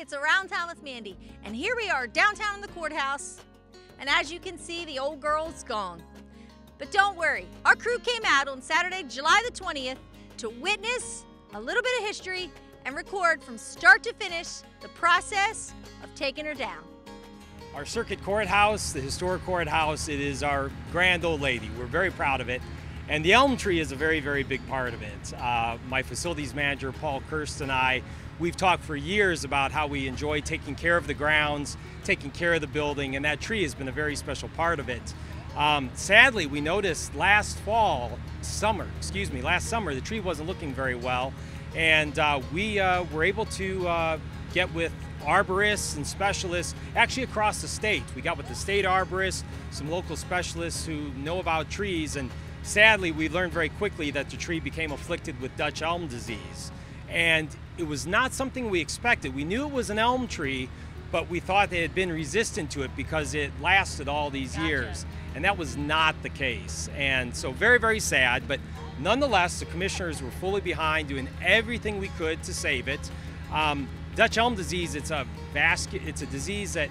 it's Around Town with Mandy, and here we are downtown in the courthouse. And as you can see, the old girl's gone. But don't worry, our crew came out on Saturday, July the 20th to witness a little bit of history and record from start to finish the process of taking her down. Our circuit courthouse, the historic courthouse, it is our grand old lady. We're very proud of it. And the elm tree is a very, very big part of it. Uh, my facilities manager, Paul Kirst, and I, we've talked for years about how we enjoy taking care of the grounds, taking care of the building, and that tree has been a very special part of it. Um, sadly, we noticed last fall, summer, excuse me, last summer, the tree wasn't looking very well. And uh, we uh, were able to uh, get with arborists and specialists actually across the state. We got with the state arborists, some local specialists who know about trees, and sadly, we learned very quickly that the tree became afflicted with Dutch elm disease. And it was not something we expected. We knew it was an elm tree, but we thought they had been resistant to it because it lasted all these Gotcha. years. And that was not the case. And so, very, very sad. But nonetheless, the commissioners were fully behind doing everything we could to save it. Um, Dutch elm disease, it's a, vascu- it's a disease that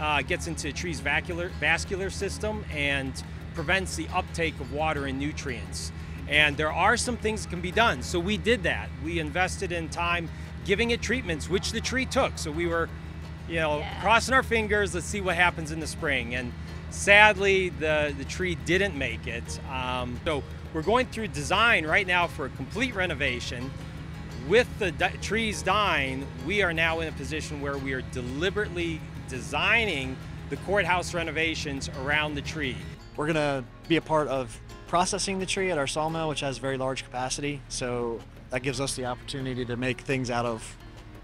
uh, gets into a tree's vascular, vascular system and prevents the uptake of water and nutrients. And there are some things that can be done. So we did that. We invested in time giving it treatments, which the tree took. So we were, you know, Yeah. crossing our fingers, let's see what happens in the spring. And sadly, the, the tree didn't make it. Um, so we're going through design right now for a complete renovation. With the trees dying, we are now in a position where we are deliberately designing the courthouse renovations around the tree. We're gonna be a part of processing the tree at our sawmill, which has very large capacity. So that gives us the opportunity to make things out of,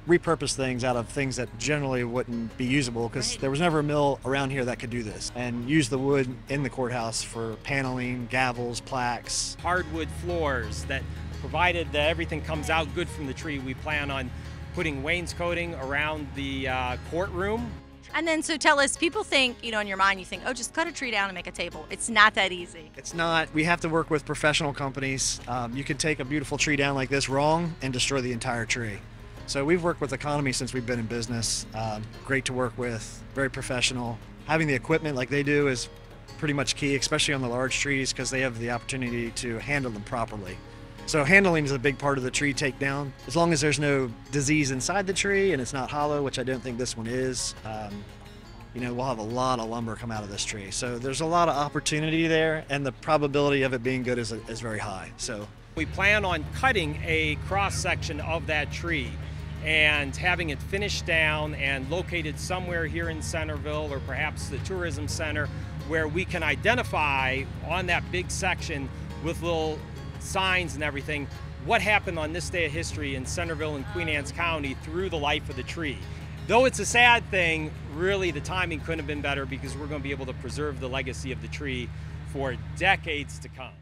repurpose things out of things that generally wouldn't be usable because Right. there was never a mill around here that could do this and use the wood in the courthouse for paneling, gavels, plaques. hardwood floors that provided that everything comes out good from the tree we plan on putting wainscoting around the uh, courtroom And then, so tell us, people think, you know, in your mind, you think, oh, just cut a tree down and make a table. It's not that easy. It's not. We have to work with professional companies. Um, you can take a beautiful tree down like this wrong and destroy the entire tree. So we've worked with Economy since we've been in business. Um, great to work with. Very professional. Having the equipment like they do is pretty much key, especially on the large trees because they have the opportunity to handle them properly. So handling is a big part of the tree takedown. As long as there's no disease inside the tree and it's not hollow, which I don't think this one is, um, you know, we'll have a lot of lumber come out of this tree. So there's a lot of opportunity there, and the probability of it being good is, is very high. So we plan on cutting a cross section of that tree and having it finished down and located somewhere here in Centreville or perhaps the tourism center where we can identify on that big section with little signs and everything what happened on this day of history in Centreville and Queen Anne's County through the life of the tree. Though it's a sad thing, really the timing couldn't have been better because we're going to be able to preserve the legacy of the tree for decades to come.